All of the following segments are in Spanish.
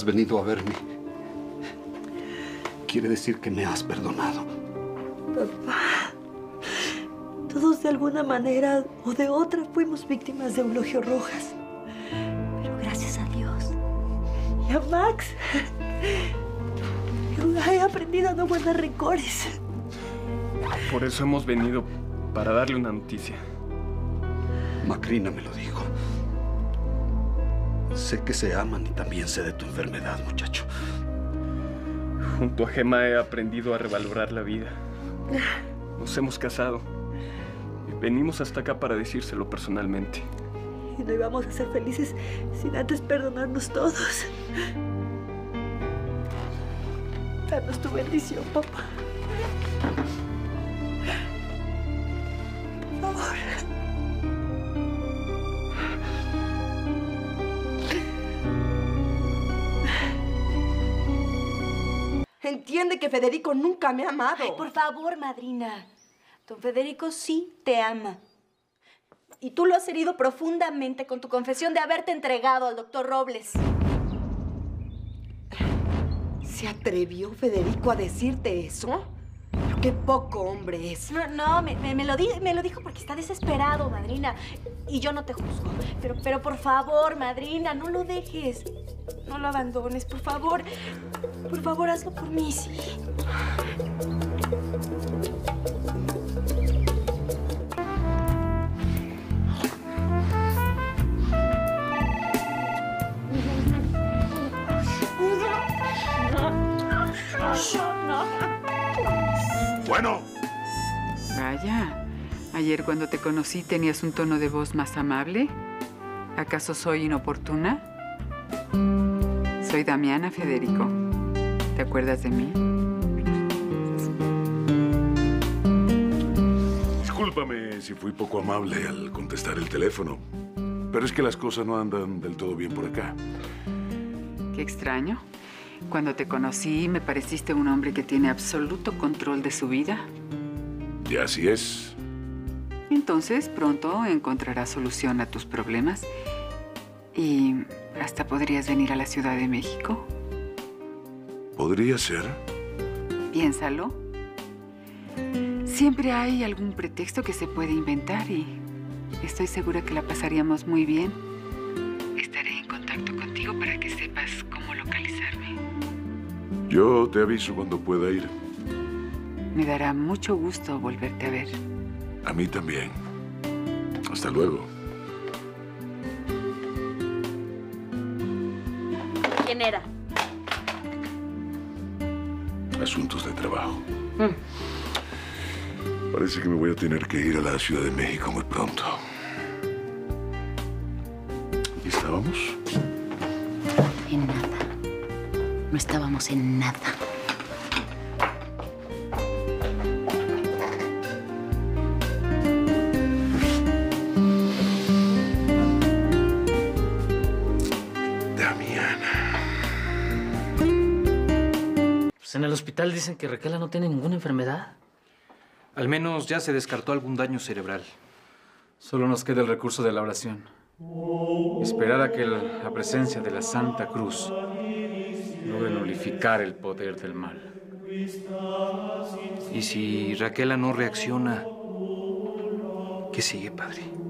has venido a verme, quiere decir que me has perdonado. Papá, todos de alguna manera o de otra fuimos víctimas de Eulogio Rojas. Pero gracias a Dios y a Max, yo he aprendido a no guardar rencores. Por eso hemos venido para darle una noticia. Macrina me lo dijo. Sé que se aman y también sé de tu enfermedad, muchacho. Junto a Gemma he aprendido a revalorar la vida. Nos hemos casado. Y venimos hasta acá para decírselo personalmente. Y no íbamos a ser felices sin antes perdonarnos todos. Danos tu bendición, papá. Entiende que Federico nunca me ha amado. Ay, por favor, madrina. Don Federico sí te ama. Y tú lo has herido profundamente con tu confesión de haberte entregado al doctor Robles. ¿Se atrevió Federico a decirte eso? Qué poco hombre es. No, no, me, me- me lo, di- me lo dijo porque está desesperado, madrina. Y yo no te juzgo. Pero, pero por favor, madrina, no lo dejes. No lo abandones, por favor. Por favor, hazlo por mí, sí. Bueno, Vaya, ayer cuando te conocí tenías un tono de voz más amable. ¿Acaso soy inoportuna? Soy Damiana Federico. ¿Te acuerdas de mí? discúlpame si fui poco amable al contestar el teléfono. Pero es que las cosas no andan del todo bien por acá. Qué extraño. Cuando te conocí me pareciste un hombre que tiene absoluto control de su vida. Y así es. Entonces pronto encontrarás solución a tus problemas y hasta podrías venir a la Ciudad de México. Podría ser. Piénsalo. Siempre hay algún pretexto que se puede inventar y estoy segura que la pasaríamos muy bien. Yo te aviso cuando pueda ir. Me dará mucho gusto volverte a ver. A mí también. Hasta luego. ¿Quién era? Asuntos de trabajo. Parece que me voy a tener que ir a la Ciudad de México muy pronto. ¿Y estábamos? Estábamos en nada. Damiana. Pues en el hospital dicen que Raquela no tiene ninguna enfermedad. Al menos ya se descartó algún daño cerebral. Solo nos queda el recurso de la oración. Esperar a que la presencia de la Santa Cruz logre nulificar el poder del mal. Y si Raquela no reacciona, ¿qué sigue, padre?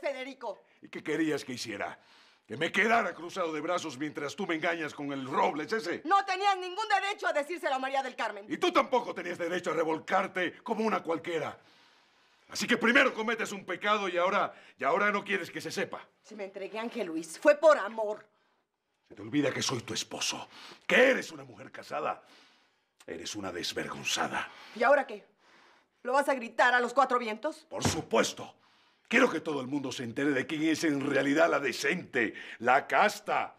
Federico. ¿Y qué querías que hiciera? ¿Que me quedara cruzado de brazos mientras tú me engañas con el Robles ese? No tenías ningún derecho a decírselo a María del Carmen. Y tú tampoco tenías derecho a revolcarte como una cualquiera. Así que primero cometes un pecado y ahora, y ahora no quieres que se sepa. Si me entregué a Ángel Luis, fue por amor. Se te olvida que soy tu esposo, que eres una mujer casada. Eres una desvergonzada. ¿Y ahora qué? ¿Lo vas a gritar a los cuatro vientos? Por supuesto. Quiero que todo el mundo se entere de quién es en realidad la decente, la casta,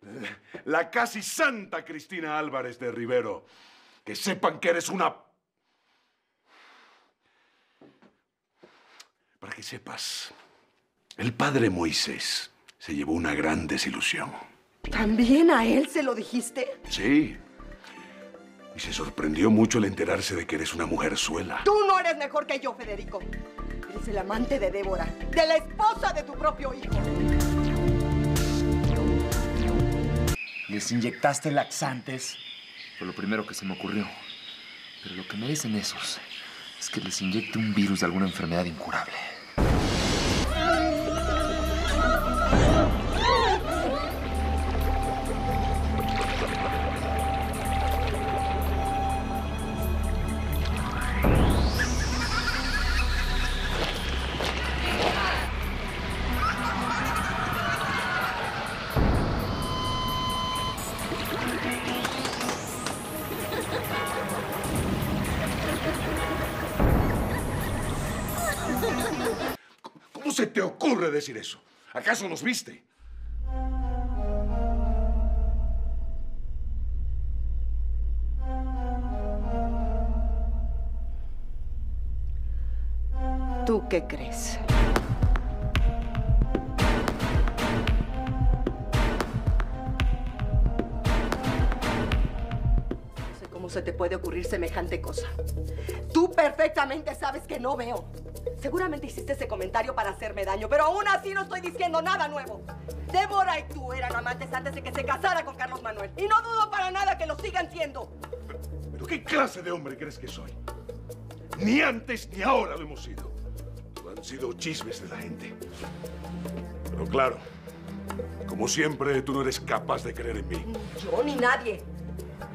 la casi santa Cristina Álvarez de Rivero. Que sepan que eres una... Para que sepas, el padre Moisés se llevó una gran desilusión. ¿También a él se lo dijiste? Sí. Y se sorprendió mucho al enterarse de que eres una mujer suela. Tú no eres mejor que yo, Federico. Eres el amante de Débora, de la esposa de tu propio hijo. Les inyectaste laxantes. Fue lo primero que se me ocurrió. Pero lo que merecen esos es que les inyecte un virus de alguna enfermedad incurable. Se te ocurre decir eso? ¿Acaso nos viste? ¿Tú qué crees? No sé cómo se te puede ocurrir semejante cosa. Tú perfectamente sabes que no veo. Seguramente hiciste ese comentario para hacerme daño, pero aún así no estoy diciendo nada nuevo. Débora y tú eran amantes antes de que se casara con Carlos Manuel. Y no dudo para nada que lo sigan siendo. ¿Pero qué clase de hombre crees que soy? Ni antes ni ahora lo hemos sido. Han sido chismes de la gente. Pero claro, como siempre, tú no eres capaz de creer en mí. Yo ni nadie.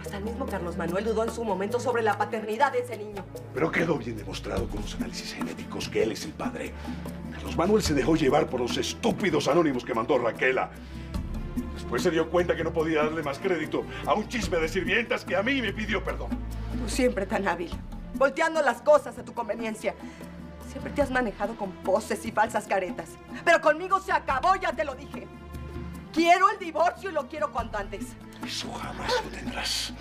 Hasta el mismo Carlos Manuel dudó en su momento sobre la paternidad de ese niño. Pero quedó bien demostrado con los análisis genéticos que él es el padre. Carlos Manuel se dejó llevar por los estúpidos anónimos que mandó Raquela. Después se dio cuenta que no podía darle más crédito a un chisme de sirvientas que a mí me pidió perdón. Tú siempre tan hábil, volteando las cosas a tu conveniencia. Siempre te has manejado con poses y falsas caretas. Pero conmigo se acabó, ya te lo dije. Quiero el divorcio y lo quiero cuanto antes. Eso jamás lo tendrás.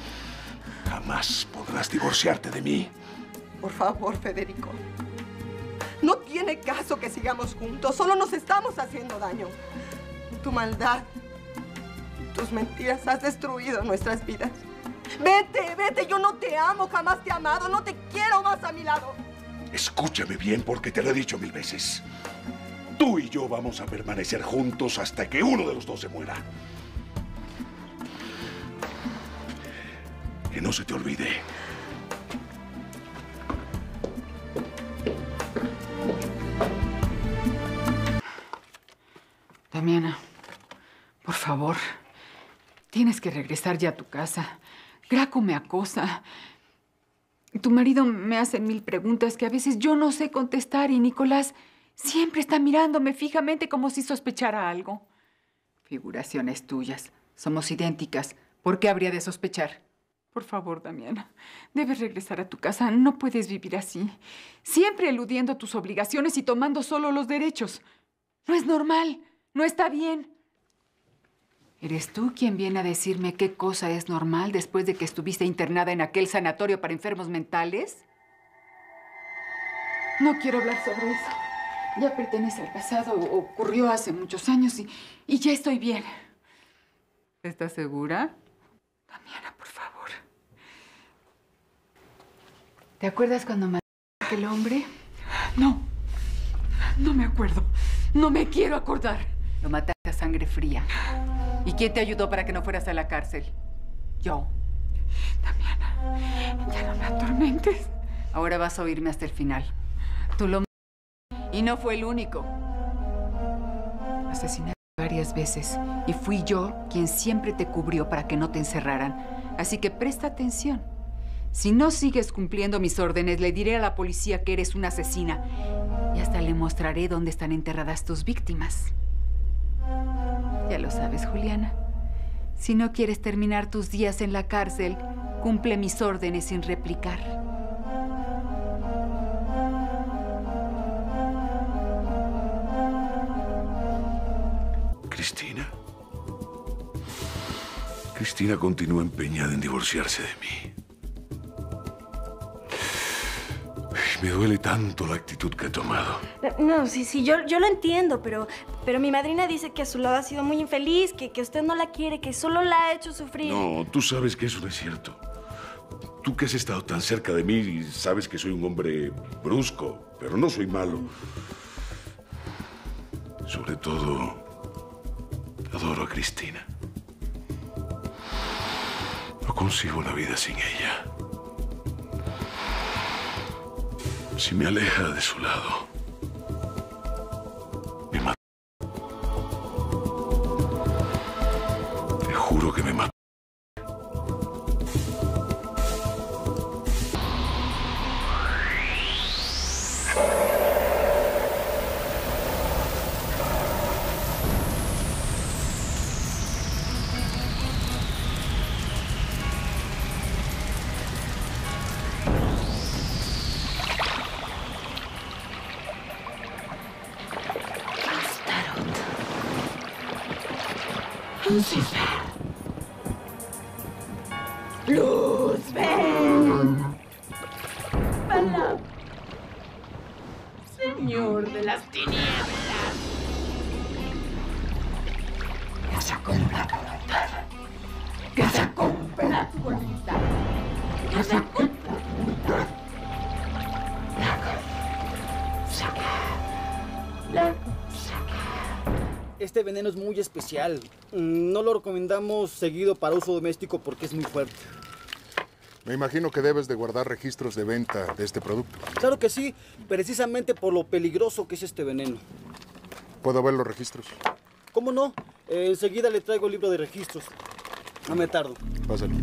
Jamás podrás divorciarte de mí. Por favor, Federico. No tiene caso que sigamos juntos. Solo nos estamos haciendo daño. Tu maldad, tus mentiras has destruido nuestras vidas. Vete, vete. Yo no te amo, jamás te he amado. No te quiero más a mi lado. Escúchame bien porque te lo he dicho mil veces. Tú y yo vamos a permanecer juntos hasta que uno de los dos se muera. Que no se te olvide. Damiana, por favor, tienes que regresar ya a tu casa. Graco me acosa. Tu marido me hace mil preguntas que a veces yo no sé contestar y Nicolás siempre está mirándome fijamente como si sospechara algo. Figuraciones tuyas. Somos idénticas. ¿Por qué habría de sospechar? Por favor, Damiana, debes regresar a tu casa. No puedes vivir así. Siempre eludiendo tus obligaciones y tomando solo los derechos. No es normal. No está bien. ¿Eres tú quien viene a decirme qué cosa es normal después de que estuviste internada en aquel sanatorio para enfermos mentales? No quiero hablar sobre eso. Ya pertenece al pasado, ocurrió hace muchos años y, y ya estoy bien. ¿Estás segura? Damiana, por favor. ¿Te acuerdas cuando mataste a aquel hombre? No, no me acuerdo. No me quiero acordar. Lo mataste a sangre fría. ¿Y quién te ayudó para que no fueras a la cárcel? Yo. Damiana, ya no me atormentes. Ahora vas a oírme hasta el final. Tú lo y no fue el único. Asesinaste varias veces y fui yo quien siempre te cubrió para que no te encerraran. Así que presta atención. Si no sigues cumpliendo mis órdenes, le diré a la policía que eres una asesina y hasta le mostraré dónde están enterradas tus víctimas. Ya lo sabes, Juliana. Si no quieres terminar tus días en la cárcel, cumple mis órdenes sin replicar. Cristina. Cristina continúa empeñada en divorciarse de mí. Me duele tanto la actitud que he tomado. No, sí, sí, yo, yo lo entiendo, pero, pero mi madrina dice que a su lado ha sido muy infeliz, que, que usted no la quiere, que solo la ha hecho sufrir. No, tú sabes que eso no es cierto. Tú que has estado tan cerca de mí sabes que soy un hombre brusco, pero no soy malo. Sobre todo, adoro a Cristina. No consigo la vida sin ella. Si me aleja de su lado, Lucifer. Luzbel. Palabra. Señor de las tinieblas. Este veneno es muy especial. Mm, No lo recomendamos seguido para uso doméstico porque es muy fuerte. Me imagino que debes de guardar registros de venta de este producto. Claro que sí, precisamente por lo peligroso que es este veneno. ¿Puedo ver los registros? ¿Cómo no? Eh, enseguida le traigo el libro de registros. No me tardo. Pásalo.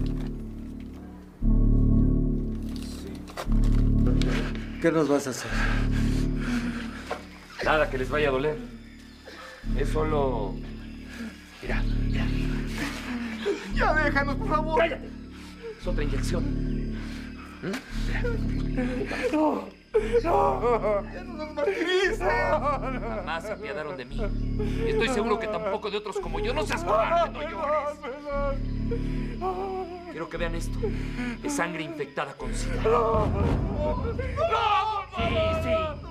¿Qué nos vas a hacer? Nada que les vaya a doler. Es solo. Mira, mira. Ya déjanos, por favor. ¡Cállate! Es otra inyección. No, no. Ya no nos. Jamás se apiadaron de mí. Y estoy seguro que tampoco de otros como yo. No seas cobarde, no llores. Quiero que vean esto. Es sangre infectada con sida. Sí, sí.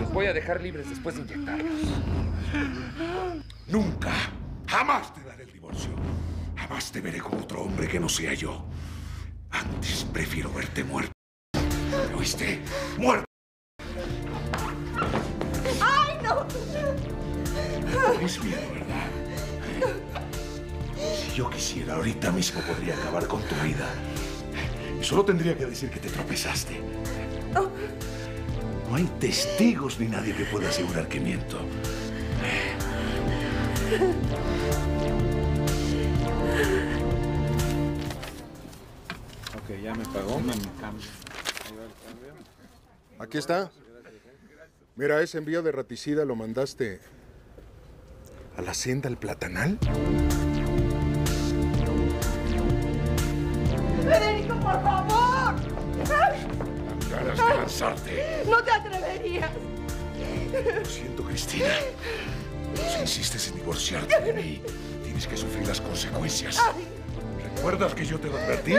Los voy a dejar libres después de inyectarlos. Nunca, jamás te daré el divorcio. Jamás te veré con otro hombre que no sea yo. Antes prefiero verte muerto. ¿Me oíste? ¡Muerto! ¡Ay, no! Es miedo, ¿verdad? Si yo quisiera, ahorita mismo podría acabar con tu vida. Y solo tendría que decir que te tropezaste. No hay testigos ni nadie que pueda asegurar que miento. Ok, ya me pagó. Aquí está. Mira, ese envío de raticida lo mandaste a la hacienda El Platanal. Federico, por favor. Ganas de lanzarte. No te atreverías. Lo siento, Cristina. Si insistes en divorciarte de mí, tienes que sufrir las consecuencias. ¿Recuerdas que yo te lo advertí?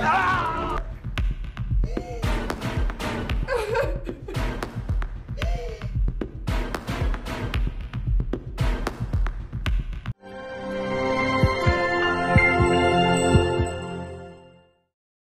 ¡Ah!